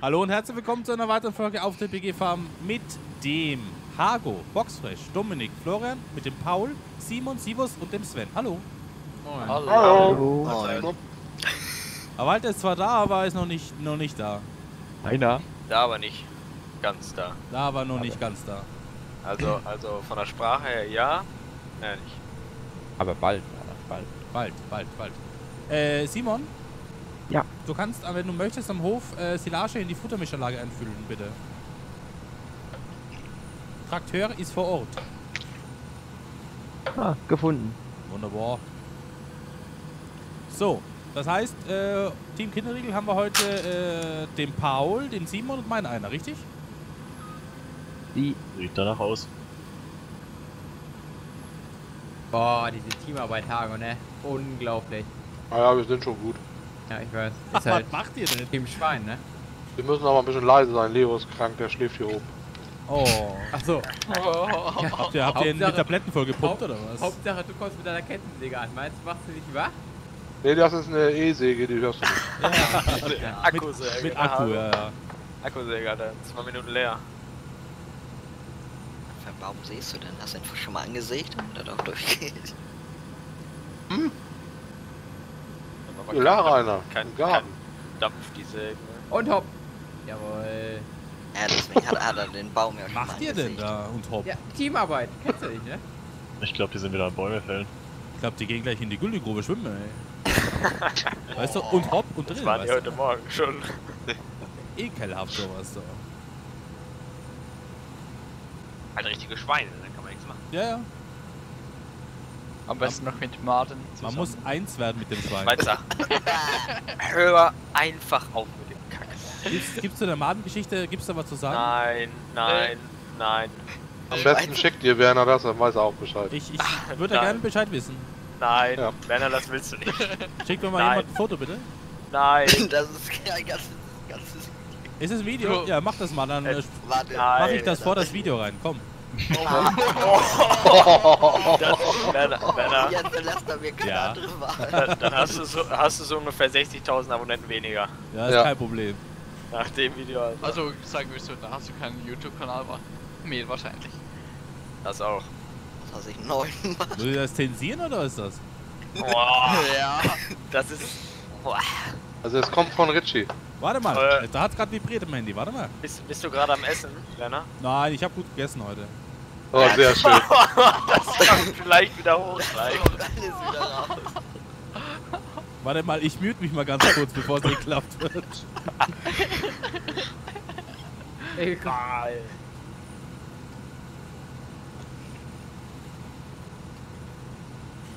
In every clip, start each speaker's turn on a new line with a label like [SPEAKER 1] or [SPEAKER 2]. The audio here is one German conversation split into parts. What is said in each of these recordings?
[SPEAKER 1] Hallo und herzlich willkommen zu einer weiteren Folge auf der BG Farm mit dem Hago, Boxfresh, Dominik, Florian, mit dem Paul, Simon, Sivus und dem Sven. Hallo.
[SPEAKER 2] Hallo.
[SPEAKER 3] Moin.
[SPEAKER 1] Aber Walter ist zwar da, aber ist noch nicht, noch nicht da.
[SPEAKER 2] Einer.
[SPEAKER 3] Da aber nicht ganz da.
[SPEAKER 1] Da aber noch nicht ganz da.
[SPEAKER 3] Also, also von der Sprache her ja, ja nicht.
[SPEAKER 2] Aber bald, bald.
[SPEAKER 1] Bald, bald, bald. Äh, Simon?
[SPEAKER 2] Ja.
[SPEAKER 1] Du kannst, wenn du möchtest, am Hof äh, Silage in die Futtermischerlage einfüllen, bitte. Trakteur ist vor Ort.
[SPEAKER 2] Ah, gefunden.
[SPEAKER 1] Wunderbar. So, das heißt, äh, Team Kinderriegel haben wir heute äh, den Paul, den Simon und meinen einer, richtig?
[SPEAKER 2] Die.
[SPEAKER 4] Sieht danach aus.
[SPEAKER 5] Boah, diese Teamarbeit Hago, ne? Unglaublich.
[SPEAKER 6] Ah ja, wir sind schon gut.
[SPEAKER 5] Ja, ich weiß.
[SPEAKER 1] Was
[SPEAKER 5] Ist halt
[SPEAKER 1] macht ihr denn?
[SPEAKER 5] Team Schwein, ne?
[SPEAKER 6] Wir müssen aber ein bisschen leise sein. Leo ist krank, der schläft hier oben.
[SPEAKER 1] Oh.
[SPEAKER 5] Ach so.
[SPEAKER 1] Habt ihr, habt ihr ihn mit Tabletten vollgepumpt oder was?
[SPEAKER 5] Hauptsache, du kommst mit deiner Kettensäge an. Meinst du, machst du nicht wahr?
[SPEAKER 6] Nee, das ist eine E-Säge, die hörst du nicht.
[SPEAKER 5] Ja.
[SPEAKER 3] Akkusäge.
[SPEAKER 1] Mit Akku, ja, ja.
[SPEAKER 3] Akkusäge, Alter. Zwei Minuten leer.
[SPEAKER 7] Warum siehst du denn? Hast du einfach schon mal angesägt, damit das auch durchgeht?
[SPEAKER 3] Aber kein-
[SPEAKER 6] einer.
[SPEAKER 3] Kein, kein
[SPEAKER 6] Garten.
[SPEAKER 3] Dampf, die Sägen. ne?
[SPEAKER 5] Und hopp. Jawohl.
[SPEAKER 7] Ja, deswegen hat, er den Baum ja schon mal
[SPEAKER 1] Macht ihr denn da und hopp?
[SPEAKER 5] Ja, Teamarbeit. Kennst du nicht, ne?
[SPEAKER 4] Ich glaube, die sind wieder an Bäume fällen.
[SPEAKER 1] Ich glaube, die gehen gleich in die Güllegrube schwimmen, ey. weißt du, und hopp und
[SPEAKER 3] Das
[SPEAKER 1] drin,
[SPEAKER 3] waren die heute Morgen schon.
[SPEAKER 1] Ekelhaft sowas so.
[SPEAKER 3] Halt richtige Schweine, dann kann man nichts machen.
[SPEAKER 1] Ja, ja.
[SPEAKER 8] Am besten noch mit Martin
[SPEAKER 1] Man
[SPEAKER 8] zusammen.
[SPEAKER 1] muss eins werden mit dem Schwein.
[SPEAKER 3] Schweizer. Hör einfach auf mit dem Kack.
[SPEAKER 1] Gibt's, gibt's zu der Madengeschichte, gibt's da was zu sagen?
[SPEAKER 3] Nein, nein, nein,
[SPEAKER 6] Am besten schickt dir Werner das, dann weiß er auch Bescheid.
[SPEAKER 1] Ich, ich würde da gerne Bescheid wissen.
[SPEAKER 3] nein.
[SPEAKER 6] Ja.
[SPEAKER 3] Werner, das willst du nicht.
[SPEAKER 1] Schickt mir mal
[SPEAKER 3] Nein.
[SPEAKER 1] jemand ein Foto, bitte.
[SPEAKER 3] Nein.
[SPEAKER 7] Das ist kein ganzes, ganzes...
[SPEAKER 1] Ist es ein Video? Ja, mach das mal, dann äh.
[SPEAKER 3] Nein.
[SPEAKER 1] mach ich das vor das Video rein. Komm.
[SPEAKER 3] Das, Werner, Werner
[SPEAKER 7] Jetzt lässt er mir
[SPEAKER 1] Ja.
[SPEAKER 7] klar drüber.
[SPEAKER 3] dann, dann hast, du so, hast du so ungefähr 60.000 Abonnenten weniger.
[SPEAKER 1] Ja, ist
[SPEAKER 6] Ja.
[SPEAKER 1] kein Problem.
[SPEAKER 3] Nach dem Video. Also.
[SPEAKER 8] Also, sagen wir so, da hast du keinen YouTube-Kanal mehr wahrscheinlich.
[SPEAKER 3] Das auch.
[SPEAKER 7] Das ich neun
[SPEAKER 1] ich das zensieren oder ist das?
[SPEAKER 3] Boah,
[SPEAKER 8] Ja.
[SPEAKER 3] das ist. Boah.
[SPEAKER 6] Also es kommt von Richie.
[SPEAKER 1] Warte mal,
[SPEAKER 3] Äh.
[SPEAKER 1] da hat's gerade vibriert im Handy. Warte mal.
[SPEAKER 3] Bist, bist du gerade am Essen, Werner?
[SPEAKER 1] Nein, ich habe gut gegessen heute.
[SPEAKER 6] Oh, sehr schön.
[SPEAKER 3] Das kann vielleicht wieder hochsteigen.
[SPEAKER 7] Alles wieder raus.
[SPEAKER 1] Warte mal, ich mute mich mal ganz kurz, bevor es geklappt wird.
[SPEAKER 5] Guck.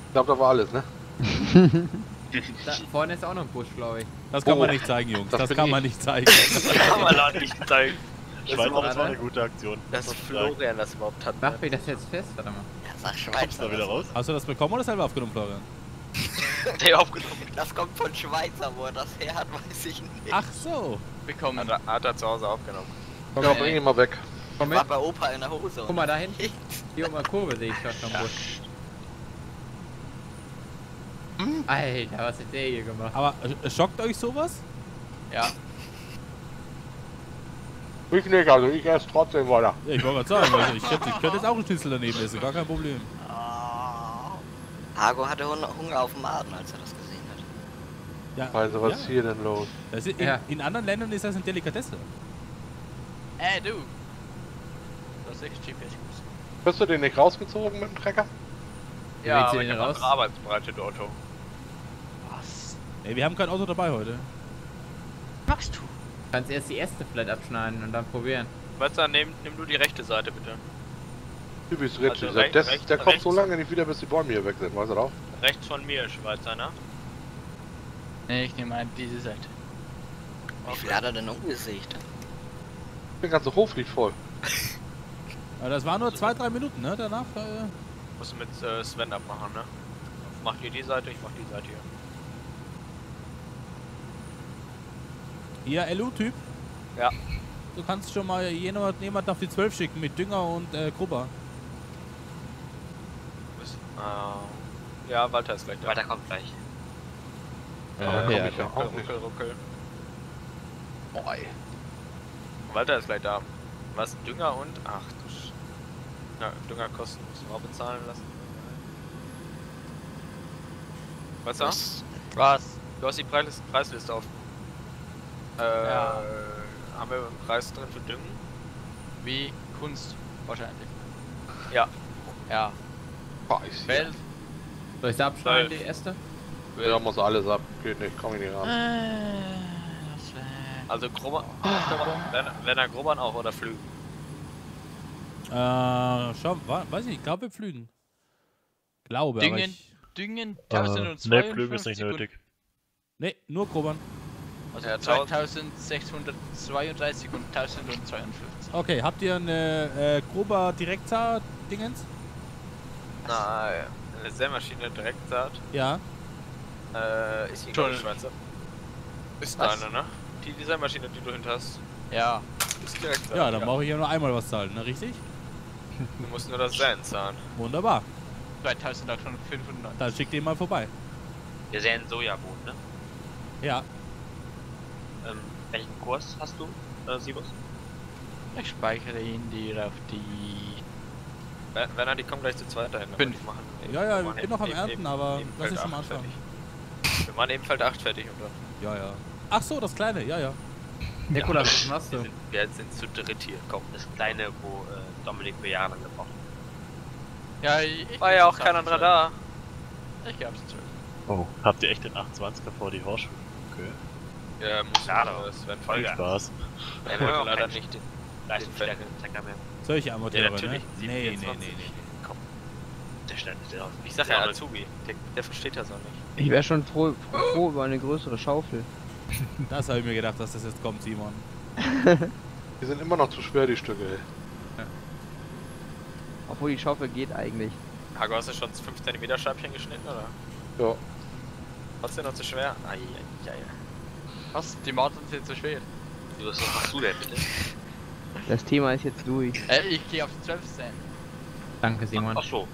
[SPEAKER 6] Ich glaube, da war alles, ne?
[SPEAKER 5] Da vorne ist auch noch ein Busch, glaube ich.
[SPEAKER 1] Das kann
[SPEAKER 6] Oh.
[SPEAKER 1] man nicht zeigen, Jungs.
[SPEAKER 6] Das
[SPEAKER 1] Das, kann man nicht zeigen.
[SPEAKER 3] kann man auch nicht zeigen. Das,
[SPEAKER 4] Schweizer,
[SPEAKER 3] überhaupt,
[SPEAKER 4] das war eine gute Aktion.
[SPEAKER 3] dass
[SPEAKER 4] ich sagen.
[SPEAKER 3] Florian das überhaupt hat.
[SPEAKER 5] Mach mir das jetzt fest, warte mal.
[SPEAKER 7] Ja, sag
[SPEAKER 4] Kommst du
[SPEAKER 7] Schweizer.
[SPEAKER 4] da wieder raus?
[SPEAKER 1] Hast du das bekommen oder selber aufgenommen, Florian?
[SPEAKER 3] Der aufgenommen.
[SPEAKER 7] Das kommt von Schweizer, wo er das her hat, weiß ich nicht.
[SPEAKER 1] Ach so.
[SPEAKER 8] Bekommen.
[SPEAKER 3] Hat er, hat er zu Hause aufgenommen.
[SPEAKER 6] Ja, bring ihn mal weg.
[SPEAKER 5] Komm
[SPEAKER 7] War
[SPEAKER 5] mit.
[SPEAKER 7] bei Opa in der Hose.
[SPEAKER 5] Guck mal da hinten. Hier um eine Kurve sehe ich schon schon einen Busch. Alter, was hat der hier gemacht?
[SPEAKER 1] Aber äh, schockt euch sowas?
[SPEAKER 8] Ja.
[SPEAKER 6] Ich nicht, also ich esse trotzdem weiter.
[SPEAKER 1] Ja, ich wollte gerade sagen, also ich könnte, ich könnte jetzt auch einen Schnitzel daneben essen, gar kein Problem.
[SPEAKER 7] Hago hatte Hun- Hunger auf dem Maden, als er das gesehen hat.
[SPEAKER 1] Ja,
[SPEAKER 6] Also was
[SPEAKER 1] ja.
[SPEAKER 6] ist hier denn los?
[SPEAKER 1] Das ist, in,
[SPEAKER 5] Ja.
[SPEAKER 1] in anderen Ländern ist das eine Delikatesse.
[SPEAKER 8] Äh, du. Das ist echt GPS.
[SPEAKER 6] Bist du den nicht rausgezogen mit dem Trecker?
[SPEAKER 5] Ja,
[SPEAKER 3] aber ich
[SPEAKER 5] den
[SPEAKER 3] hab
[SPEAKER 5] raus?
[SPEAKER 3] andere Arbeitsbreite, du Otto.
[SPEAKER 8] Was
[SPEAKER 1] Ey, wir haben kein Auto dabei heute.
[SPEAKER 8] machst du?
[SPEAKER 5] Kannst erst die erste Flat abschneiden und dann probieren.
[SPEAKER 3] Weißt du, nimm, nimm du die rechte Seite bitte.
[SPEAKER 6] Typisch Richie.
[SPEAKER 3] Also
[SPEAKER 6] der,
[SPEAKER 3] rechts-
[SPEAKER 6] der, der kommt
[SPEAKER 3] rechts-
[SPEAKER 6] so lange nicht wieder, bis die Bäume hier weg sind, weißt du doch?
[SPEAKER 3] Rechts von mir, Schweizer, ne?
[SPEAKER 8] Nee, ich nehme an diese Seite.
[SPEAKER 7] Wie viel hat er denn umgesägt?
[SPEAKER 6] Der ganze Hof liegt voll.
[SPEAKER 1] Aber das waren nur zwei, drei Minuten, ne? Danach. Äh,
[SPEAKER 3] Musst du mit äh, Sven abmachen, ne? Macht ihr die Seite, ich mach die Seite hier.
[SPEAKER 1] Hier, LU-Typ.
[SPEAKER 3] Ja.
[SPEAKER 1] Du kannst schon mal jemand, jemand auf die 12 schicken mit Dünger und äh, Grubber.
[SPEAKER 3] Äh, ja, Walter ist gleich da.
[SPEAKER 7] Walter kommt gleich.
[SPEAKER 6] Aber
[SPEAKER 2] Äh,
[SPEAKER 6] komm
[SPEAKER 2] ja,
[SPEAKER 6] ich ja
[SPEAKER 3] Ruckel, ruckel, ruckel.
[SPEAKER 6] Ey.
[SPEAKER 3] Walter ist gleich da. Was? Dünger und? Ach du Sch... Na, Düngerkosten müssen wir auch bezahlen lassen. Was?
[SPEAKER 7] Was?
[SPEAKER 8] Was?
[SPEAKER 3] Du hast die Preisliste, Preisliste auf. Äh,
[SPEAKER 8] Ja.
[SPEAKER 3] haben wir einen Preis drin für Düngen?
[SPEAKER 8] Wie Kunst, wahrscheinlich.
[SPEAKER 3] Ja.
[SPEAKER 8] Ja.
[SPEAKER 6] Sehe.
[SPEAKER 8] Welt.
[SPEAKER 5] Soll ich da abschneiden, die erste?
[SPEAKER 6] Ja, muss alles ab. Geht nicht, komm ich nicht ran.
[SPEAKER 8] Wär...
[SPEAKER 3] Also Groban, wenn, wenn er Groban auch oder Flügen.
[SPEAKER 1] Äh, schau, weiß ich, ich glaube wir pflügen. Glaube, aber
[SPEAKER 8] Düngen.
[SPEAKER 1] ich,
[SPEAKER 8] Düngen
[SPEAKER 4] Äh,
[SPEAKER 8] 1052
[SPEAKER 4] ne, Flüge ist nicht
[SPEAKER 8] und-
[SPEAKER 4] nötig.
[SPEAKER 1] Nee, nur Grobern.
[SPEAKER 8] Also
[SPEAKER 3] Ja, tausend-
[SPEAKER 8] 2632 und 1052.
[SPEAKER 1] Okay, habt ihr eine äh, grober Direktsaat-Dingens?
[SPEAKER 3] Nein, eine Sämaschine direkt sagt.
[SPEAKER 1] Ja.
[SPEAKER 3] Äh, ist die
[SPEAKER 8] Schon.
[SPEAKER 3] Schweizer? Ist
[SPEAKER 8] Was?
[SPEAKER 3] deine, ne? Die, Sämaschine, die du hinter hast.
[SPEAKER 8] Ja.
[SPEAKER 3] Ist direkt
[SPEAKER 1] Ja, dann brauche ich ja nur einmal was zahlen, ne? Richtig?
[SPEAKER 3] Du musst nur das Säen zahlen.
[SPEAKER 1] Wunderbar.
[SPEAKER 8] 2895.
[SPEAKER 1] Dann schick den mal vorbei.
[SPEAKER 9] Wir säen Sojabohnen, ne?
[SPEAKER 1] Ja.
[SPEAKER 9] Welchen Kurs hast du, äh, Sibus?
[SPEAKER 8] Ich speichere ihn dir auf die.
[SPEAKER 3] Wenn, wenn er die kommen gleich zu zweit dahin. würde ich machen.
[SPEAKER 1] Ja, ja,
[SPEAKER 3] Wir
[SPEAKER 1] ich bin noch am
[SPEAKER 3] eben-
[SPEAKER 1] Ernten,
[SPEAKER 3] eben-
[SPEAKER 1] aber
[SPEAKER 3] eben
[SPEAKER 1] lass
[SPEAKER 3] Feld
[SPEAKER 1] ich schon mal anfangen.
[SPEAKER 3] fertig. Wir machen eben Feld 8 fertig und dann.
[SPEAKER 1] Ja, ja. Ach so, das kleine, ja, ja.
[SPEAKER 5] Nikolas, was machst
[SPEAKER 3] Wir
[SPEAKER 5] du?
[SPEAKER 3] sind, wir sind zu dritt hier, komm.
[SPEAKER 9] Das kleine, wo äh, Dominik für Jahre lang gebraucht hat.
[SPEAKER 8] Ja, ich.
[SPEAKER 3] War ja auch kein anderer da.
[SPEAKER 8] Ich gab's zwölf.
[SPEAKER 4] Oh. Habt ihr echt den 28er vor die Horseshoe? Okay.
[SPEAKER 3] Ja, muss
[SPEAKER 9] Klar
[SPEAKER 3] ja,
[SPEAKER 9] doch.
[SPEAKER 3] das wäre
[SPEAKER 4] Viel
[SPEAKER 3] Folge.
[SPEAKER 4] Spaß.
[SPEAKER 3] Er
[SPEAKER 9] Ja,
[SPEAKER 3] wollte
[SPEAKER 9] ja,
[SPEAKER 3] leider nicht den.
[SPEAKER 9] Leistungsstärke zeigt er mir.
[SPEAKER 1] Solche Amateure,
[SPEAKER 3] Ja, natürlich.
[SPEAKER 1] ne? Nee, nee, nee,
[SPEAKER 3] 24.
[SPEAKER 1] nee.
[SPEAKER 3] Komm.
[SPEAKER 9] Der stellt sich aus.
[SPEAKER 3] Ich sag ja Azubi. Der, der versteht das auch nicht.
[SPEAKER 2] Ich wäre schon froh, froh über eine größere Schaufel.
[SPEAKER 1] Das habe ich mir gedacht, dass das jetzt kommt, Simon.
[SPEAKER 6] Die sind immer noch zu schwer, die Stücke, ey.
[SPEAKER 2] Obwohl die Schaufel geht eigentlich.
[SPEAKER 3] Hago, hast du schon 5 cm Scheibchen geschnitten, oder?
[SPEAKER 6] Ja.
[SPEAKER 3] Trotzdem noch zu schwer? Ai, ai, ai.
[SPEAKER 8] Was? Die Maten sind zu schwer.
[SPEAKER 9] Sibus, was machst du denn bitte?
[SPEAKER 2] Das Thema ist jetzt durch.
[SPEAKER 8] Äh, ich gehe auf die 12 sein.
[SPEAKER 5] Danke, Simon.
[SPEAKER 9] Ach so.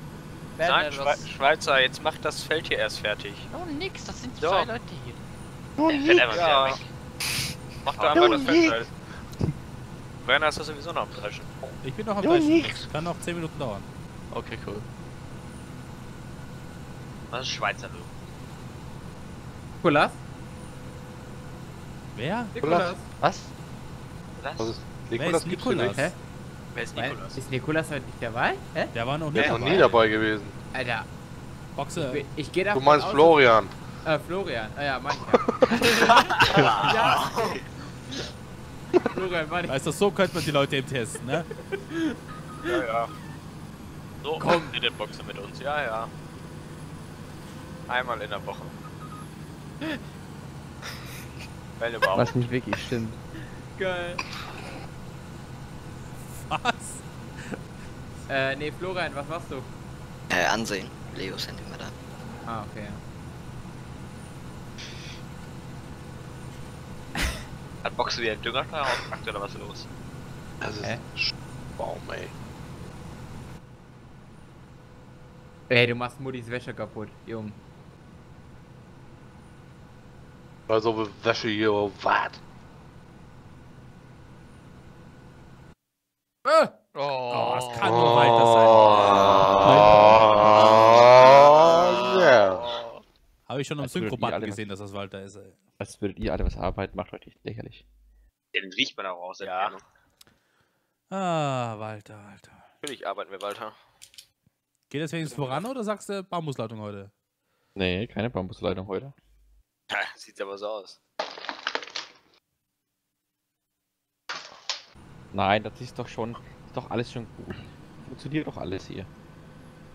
[SPEAKER 8] Wer
[SPEAKER 3] Nein, Schwe? Schweizer, jetzt macht das Feld hier erst fertig.
[SPEAKER 8] Oh, nix, das sind
[SPEAKER 3] Doch.
[SPEAKER 8] zwei Leute hier.
[SPEAKER 9] Der fällt einfach
[SPEAKER 3] Ja. Mach doch einfach das Feld fertig. Brenner ist das sowieso noch am Dreschen.
[SPEAKER 1] Ich bin noch am Dreschen. Das kann noch 10 Minuten dauern.
[SPEAKER 8] Okay, cool.
[SPEAKER 9] Was ist Schweizer Löwen?
[SPEAKER 5] Nikolas?
[SPEAKER 1] Wer?
[SPEAKER 6] Nikolas?
[SPEAKER 8] Was?
[SPEAKER 9] Was?
[SPEAKER 6] Was ist
[SPEAKER 1] Wer
[SPEAKER 6] Nikolas?
[SPEAKER 1] ist
[SPEAKER 6] gibt's hier
[SPEAKER 1] Nikolas?
[SPEAKER 6] nicht.
[SPEAKER 5] Hä?
[SPEAKER 3] Wer ist Nikolas?
[SPEAKER 5] Ist Nikolas heute nicht dabei? Hä?
[SPEAKER 1] Der war noch
[SPEAKER 6] Der ist noch nie dabei gewesen.
[SPEAKER 5] Alter,
[SPEAKER 1] Boxe.
[SPEAKER 5] ich, ich gehe da.
[SPEAKER 6] Du meinst Florian.
[SPEAKER 5] Äh, Florian. Ah ja, manchmal. ja. Florian, Mann.
[SPEAKER 1] Weißt du, so könnte man die Leute eben testen, ne?
[SPEAKER 3] Ja, ja. So,
[SPEAKER 8] Komm.
[SPEAKER 3] in den Boxen mit uns. Ja, ja. Einmal in der Woche. Wenn überhaupt.
[SPEAKER 2] Was nicht wirklich stimmt.
[SPEAKER 5] Geil.
[SPEAKER 1] Was?
[SPEAKER 5] Äh, nee, Florian, was machst du?
[SPEAKER 7] Äh, ansehen. Leo sind immer da.
[SPEAKER 5] Ah, okay.
[SPEAKER 9] Hat Boxe wieder einen Düngersteuer ausgepackt oder was ist los?
[SPEAKER 6] Das ist
[SPEAKER 5] Hä?
[SPEAKER 6] ein Baum, ey.
[SPEAKER 5] Ey, du machst Muttis Wäsche kaputt, Jung.
[SPEAKER 6] Also wie Wäsche hier, oh, was?
[SPEAKER 1] Äh,
[SPEAKER 8] Oh,
[SPEAKER 1] Oh, das kann nur weiter
[SPEAKER 6] Oh, yeah.
[SPEAKER 1] Habe ich schon
[SPEAKER 2] ihr
[SPEAKER 1] Synchro-Button gesehen, dass das Walter ist, ey.
[SPEAKER 2] Als würdet ihr alle was arbeiten, macht euch nicht lächerlich.
[SPEAKER 9] Den riecht man auch aus der
[SPEAKER 3] Ja.
[SPEAKER 9] Entfernung.
[SPEAKER 1] Ah, Walter, Walter.
[SPEAKER 3] Natürlich arbeiten wir weiter.
[SPEAKER 1] Geht das wenigstens voran oder sagst du Bambusleitung heute?
[SPEAKER 2] Nee, keine Bambusleitung heute.
[SPEAKER 3] Ha, Sieht aber so aus.
[SPEAKER 2] Nein, das ist doch schon, ist doch alles schon gut. Funktioniert doch alles hier.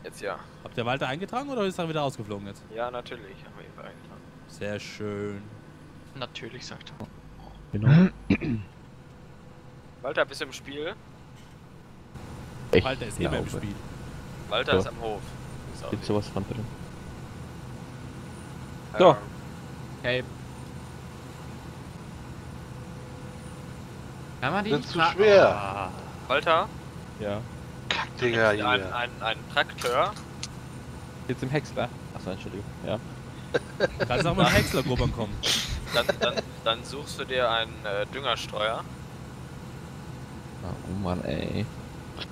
[SPEAKER 3] Jetzt ja.
[SPEAKER 1] Habt ihr Walter eingetragen oder ist er wieder ausgeflogen jetzt?
[SPEAKER 3] Ja, natürlich. Haben wir ihn eingetragen.
[SPEAKER 1] Sehr schön.
[SPEAKER 8] Natürlich, sagt er.
[SPEAKER 2] Genau.
[SPEAKER 3] Walter, bist du im Spiel?
[SPEAKER 2] Echt?
[SPEAKER 1] Walter ist immer im. Spiel.
[SPEAKER 3] Walter
[SPEAKER 2] Ja.
[SPEAKER 3] ist am Hof.
[SPEAKER 2] Gibt sowas von drin.
[SPEAKER 3] Ähm,
[SPEAKER 2] So.
[SPEAKER 5] Hey. Kann man die
[SPEAKER 6] Sind zu schwer.
[SPEAKER 5] Ah.
[SPEAKER 3] Walter,
[SPEAKER 2] Ja.
[SPEAKER 6] Kackdinger
[SPEAKER 3] ein,
[SPEAKER 6] hier.
[SPEAKER 3] ein, ein Trakteur.
[SPEAKER 2] Jetzt im Häcksler. Achso, Entschuldigung. Ja.
[SPEAKER 1] Kannst auch mal in Häcksler-Gruppern kommen.
[SPEAKER 3] Dann, dann, dann suchst du dir einen äh, Düngerstreuer.
[SPEAKER 2] Ah, Oh Mann, ey.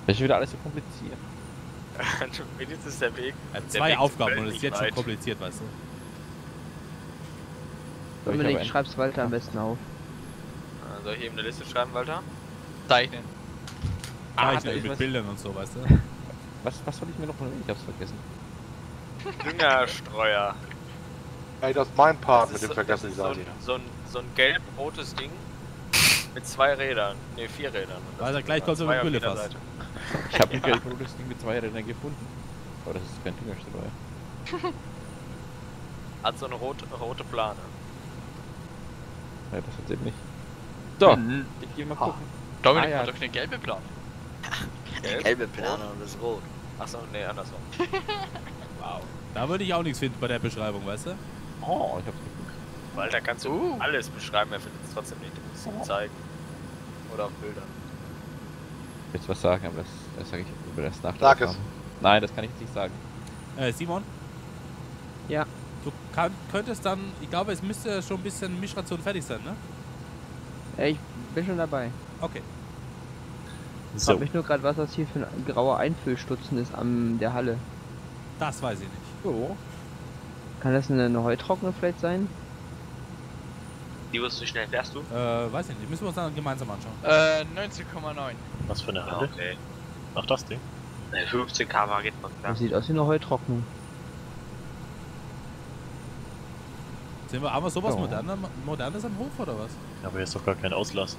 [SPEAKER 2] Das ist wieder alles so kompliziert.
[SPEAKER 3] Wenigstens der Weg.
[SPEAKER 1] Ja,
[SPEAKER 3] der
[SPEAKER 1] zwei
[SPEAKER 3] Weg
[SPEAKER 1] Aufgaben und es ist jetzt schon
[SPEAKER 3] weit.
[SPEAKER 1] kompliziert, weißt du.
[SPEAKER 2] So, habe
[SPEAKER 10] schreib's Walter am besten auf.
[SPEAKER 3] Äh, Soll ich eben eine Liste schreiben, Walter?
[SPEAKER 8] Zeichnen.
[SPEAKER 2] Ah,
[SPEAKER 1] Zeichnen mit
[SPEAKER 2] was.
[SPEAKER 1] Bildern und so, weißt du.
[SPEAKER 2] Was, was soll ich mir noch holen? Ich hab's vergessen.
[SPEAKER 3] Düngerstreuer.
[SPEAKER 6] Ey, das ist mein Part
[SPEAKER 3] Das
[SPEAKER 6] mit dem
[SPEAKER 3] so- ist so, ein,
[SPEAKER 6] Seite.
[SPEAKER 3] so, ein, so ein gelb-rotes Ding mit zwei Rädern. Ne, vier Rädern. Sind
[SPEAKER 1] gleich
[SPEAKER 3] immer
[SPEAKER 1] kommst du
[SPEAKER 3] zwei
[SPEAKER 1] mit
[SPEAKER 3] auf
[SPEAKER 1] Gülle fast.
[SPEAKER 3] Seite.
[SPEAKER 2] Ich habe ein gelb-rotes Ding mit zwei Rädern gefunden. Aber das ist kein Düngerstreuer.
[SPEAKER 3] Hat so eine rote, rote Plane.
[SPEAKER 2] Ja, das hat eben nicht. So,
[SPEAKER 8] Mhm.
[SPEAKER 2] ich geh mal
[SPEAKER 8] Ha.
[SPEAKER 2] gucken.
[SPEAKER 8] Dominik
[SPEAKER 2] Ah, ja.
[SPEAKER 8] hat doch eine gelbe Plane.
[SPEAKER 3] Gelb?
[SPEAKER 7] Gelbe Plane und das rot.
[SPEAKER 3] Achso, nee, andersrum.
[SPEAKER 1] Wow. Da würde ich auch nichts finden bei der Beschreibung, weißt du.
[SPEAKER 2] Oh, ich hab's gefunden.
[SPEAKER 3] Walter kannst du
[SPEAKER 8] Uh.
[SPEAKER 3] alles beschreiben, er findet es trotzdem nicht. Du musst ihm zeigen. Oder auf Bildern.
[SPEAKER 2] Ich will jetzt was sagen, aber das, das sage ich über das nach der
[SPEAKER 6] Sag es.
[SPEAKER 2] Nein, das kann ich jetzt nicht sagen.
[SPEAKER 1] Äh, Simon?
[SPEAKER 10] Ja.
[SPEAKER 1] Du kann, könntest dann, ich glaube, es müsste schon ein bisschen Mischration fertig sein, ne?
[SPEAKER 10] Ja, ich bin schon dabei.
[SPEAKER 1] Okay.
[SPEAKER 10] Ich frag mich nur gerade, was das hier für ein grauer Einfüllstutzen ist an der Halle.
[SPEAKER 1] Das weiß ich nicht.
[SPEAKER 2] So.
[SPEAKER 10] Kann das eine, eine Heutrockner vielleicht sein?
[SPEAKER 9] Divus, wie schnell fährst du?
[SPEAKER 1] Äh, weiß ich nicht. Müssen wir uns dann gemeinsam anschauen.
[SPEAKER 8] Äh, 19,9.
[SPEAKER 4] Was für eine Halle?
[SPEAKER 9] okay.
[SPEAKER 4] Ach, das Ding.
[SPEAKER 9] Ne, 15 km geht man klar.
[SPEAKER 10] Das sieht aus wie eine Heutrocknung.
[SPEAKER 1] Sind wir aber sowas
[SPEAKER 2] Ja.
[SPEAKER 1] Modernes, Modernes am Hof oder was?
[SPEAKER 4] Ja, aber hier ist doch gar kein Auslass.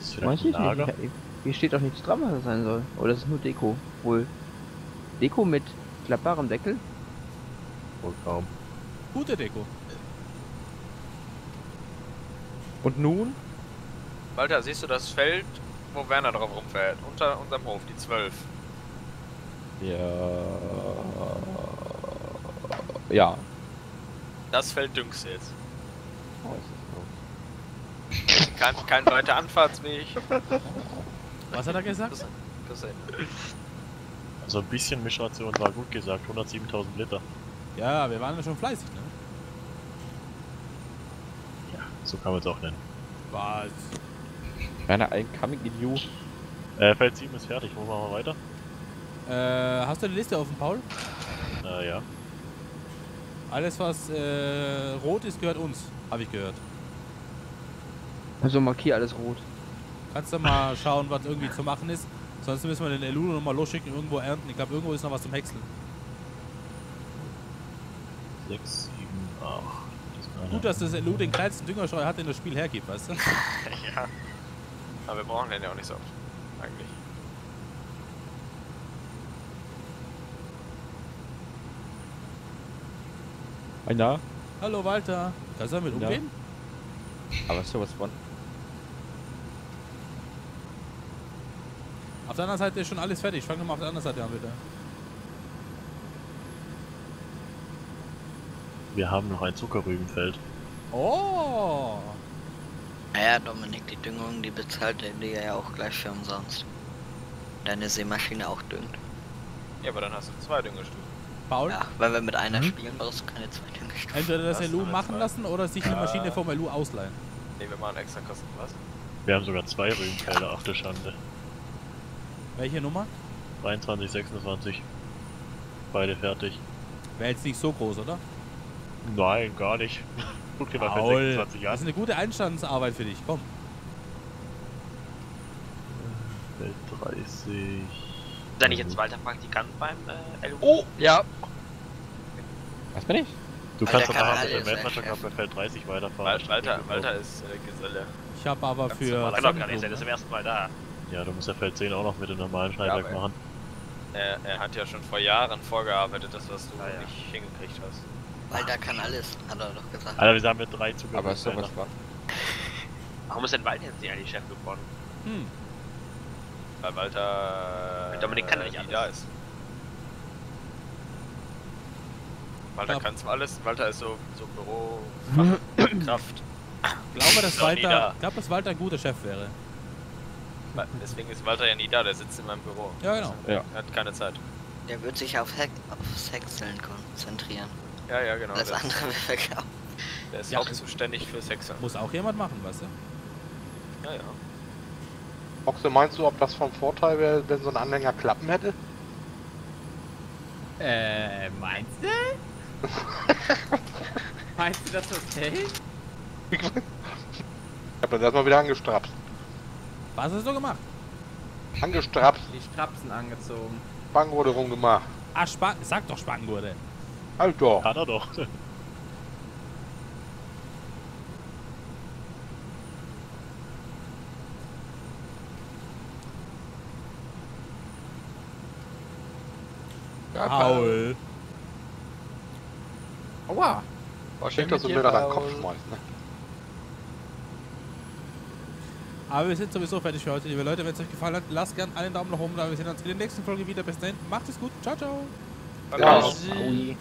[SPEAKER 4] Das ist ein Lager.
[SPEAKER 10] nicht. Hier steht doch nichts dran, was das sein soll. Oder das ist nur Deko. Wohl. Deko mit klappbarem Deckel?
[SPEAKER 4] Wohl kaum.
[SPEAKER 1] Gute Deko.
[SPEAKER 2] Und nun?
[SPEAKER 3] Walter, siehst du das Feld, wo Werner drauf rumfährt? Unter unserem Hof, die 12.
[SPEAKER 2] Ja. Ja.
[SPEAKER 3] Das Feld düngst du jetzt.
[SPEAKER 2] Oh, ist das.
[SPEAKER 3] Kein, kein weiter Anfahrtsweg.
[SPEAKER 1] Was hat er gesagt?
[SPEAKER 3] Bis, bis Ende.
[SPEAKER 4] Also ein bisschen Mischration war gut gesagt. 107.000 Liter.
[SPEAKER 1] Ja, wir waren ja schon fleißig, ne?
[SPEAKER 4] So kann man es auch nennen.
[SPEAKER 1] Was?
[SPEAKER 2] Werner, ein Coming in you.
[SPEAKER 4] Äh, Feld 7 ist fertig. Wo machen wir weiter?
[SPEAKER 1] Äh, hast du die Liste offen, Paul?
[SPEAKER 4] Äh, ja.
[SPEAKER 1] Alles, was äh, rot ist, gehört uns. Habe ich gehört.
[SPEAKER 10] Also markier alles rot.
[SPEAKER 1] Kannst du mal schauen, was irgendwie zu machen ist? Sonst müssen wir den Eluno nochmal losschicken, irgendwo ernten. Ich glaube, irgendwo ist noch was zum Häckseln.
[SPEAKER 4] 6, 7, 8. Das ist eine.
[SPEAKER 1] Gut, dass das Elu den kleinsten Düngerstreuer hat, den das Spiel hergibt, weißt du?
[SPEAKER 3] ja. Aber wir brauchen den ja auch nicht so oft. Eigentlich.
[SPEAKER 2] Einer.
[SPEAKER 1] Hallo Walter. Kannst du damit
[SPEAKER 2] Ja.
[SPEAKER 1] umgehen?
[SPEAKER 2] Aber sowas von.
[SPEAKER 1] Auf der anderen Seite ist schon alles fertig. Fang nochmal auf der anderen Seite an, bitte.
[SPEAKER 4] Wir haben noch ein Zuckerrübenfeld.
[SPEAKER 1] Oh!
[SPEAKER 7] Naja, Dominik, die Düngung, die bezahlt er dir ja auch gleich für umsonst. Deine Seemaschine auch düngt.
[SPEAKER 3] Ja, aber dann hast du zwei Düngestufen.
[SPEAKER 1] Paul,
[SPEAKER 7] Ja, wenn wir mit einer
[SPEAKER 10] Mhm.
[SPEAKER 7] spielen, brauchst du keine zwei Düngestufen.
[SPEAKER 1] entweder das
[SPEAKER 3] Das
[SPEAKER 1] machen
[SPEAKER 3] zwei.
[SPEAKER 1] lassen oder sich
[SPEAKER 3] Ja.
[SPEAKER 1] Maschine vom Elu ausleihen.
[SPEAKER 3] Ne, wir machen extra Kosten. Was?
[SPEAKER 4] Wir haben sogar zwei Rübenfelder. Ach du Schande.
[SPEAKER 1] Welche Nummer?
[SPEAKER 4] 23, 26. Beide fertig.
[SPEAKER 1] Wäre jetzt nicht so groß, oder?
[SPEAKER 4] Nein, gar nicht. Guck dir mal
[SPEAKER 1] Paul,
[SPEAKER 4] 26
[SPEAKER 1] das ist
[SPEAKER 4] an.
[SPEAKER 1] eine gute Einstandsarbeit für dich. Komm.
[SPEAKER 4] Feld 30.
[SPEAKER 9] Ist da nicht jetzt Walter Praktikant beim äh, LU?
[SPEAKER 8] Oh! Ja,
[SPEAKER 2] Was bin ich?
[SPEAKER 4] Du
[SPEAKER 7] Alter,
[SPEAKER 4] kannst doch
[SPEAKER 7] kann
[SPEAKER 4] nachher
[SPEAKER 7] alles
[SPEAKER 4] mit dem
[SPEAKER 7] Chef.
[SPEAKER 4] bei Feld 30 weiterfahren.
[SPEAKER 3] Wal- Walter, Walter ist äh, Geselle.
[SPEAKER 1] Ich habe aber
[SPEAKER 3] Ganz
[SPEAKER 1] für.
[SPEAKER 9] Kann doch gar nicht sein, ist im ersten Mal da.
[SPEAKER 4] Ja, du musst ja Feld 10 auch noch mit dem normalen Schneidwerk
[SPEAKER 3] aber-
[SPEAKER 4] machen.
[SPEAKER 3] Er, er hat ja schon vor Jahren vorgearbeitet, das was du
[SPEAKER 9] Ah, ja.
[SPEAKER 3] nicht hingekriegt hast.
[SPEAKER 7] Weil der kann alles, hat er doch gesagt.
[SPEAKER 4] Alter, wir haben mit drei
[SPEAKER 2] Aber
[SPEAKER 4] Zuckerrübenfelder.
[SPEAKER 2] sowas von.
[SPEAKER 9] Warum ist denn Walter jetzt nicht eigentlich Chef geworden?
[SPEAKER 1] Hm.
[SPEAKER 3] Weil Walter
[SPEAKER 9] Weil Dominik kann
[SPEAKER 3] äh,
[SPEAKER 9] nicht
[SPEAKER 3] nie
[SPEAKER 9] alles.
[SPEAKER 3] da ist. Walter
[SPEAKER 1] Ja.
[SPEAKER 3] kann zwar alles, Walter ist so, so Bürokraft.
[SPEAKER 1] Ich glaube, dass Walter,
[SPEAKER 3] da.
[SPEAKER 1] glaube, dass Walter ein guter Chef wäre.
[SPEAKER 3] Deswegen ist Walter ja nie da, der sitzt in meinem Büro.
[SPEAKER 1] Ja, genau.
[SPEAKER 2] Ja.
[SPEAKER 3] Er hat keine Zeit.
[SPEAKER 7] Der wird sich auf Heck, aufs Häckseln konzentrieren.
[SPEAKER 3] Ja, ja, genau.
[SPEAKER 7] Das
[SPEAKER 3] Der,
[SPEAKER 7] andere wird verkauft.
[SPEAKER 3] der ist
[SPEAKER 1] Ja.
[SPEAKER 3] hauptzuständig für Sechser.
[SPEAKER 1] Muss auch jemand machen, weißt du?
[SPEAKER 3] Ja, ja.
[SPEAKER 6] Boxe, meinst du, ob das vom Vorteil wäre, wenn so ein Anhänger Klappen hätte?
[SPEAKER 5] Äh, meinst du? meinst du, dass das hält?
[SPEAKER 6] Ich hab das erstmal wieder angestrapst.
[SPEAKER 1] Was hast du gemacht?
[SPEAKER 6] Angestrapst,
[SPEAKER 5] Die Strapsen angezogen.
[SPEAKER 6] Bang wurde rumgemacht.
[SPEAKER 1] Ah, Span sag doch Spangurde.
[SPEAKER 6] Halt doch.
[SPEAKER 4] Hat er doch.
[SPEAKER 1] Paul.
[SPEAKER 5] Aua!
[SPEAKER 6] War schlecht, dass du mir da deinen Kopf schmeißt, ne?
[SPEAKER 1] Aber wir sind sowieso fertig für heute, liebe Leute. Wenn es euch gefallen hat, lasst gerne einen Daumen nach oben da. Wir sehen uns in der nächsten Folge wieder. Bis dahin, macht es gut. Ciao, ciao.
[SPEAKER 6] Ja.
[SPEAKER 10] Aui.